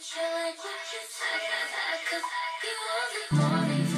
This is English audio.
You all the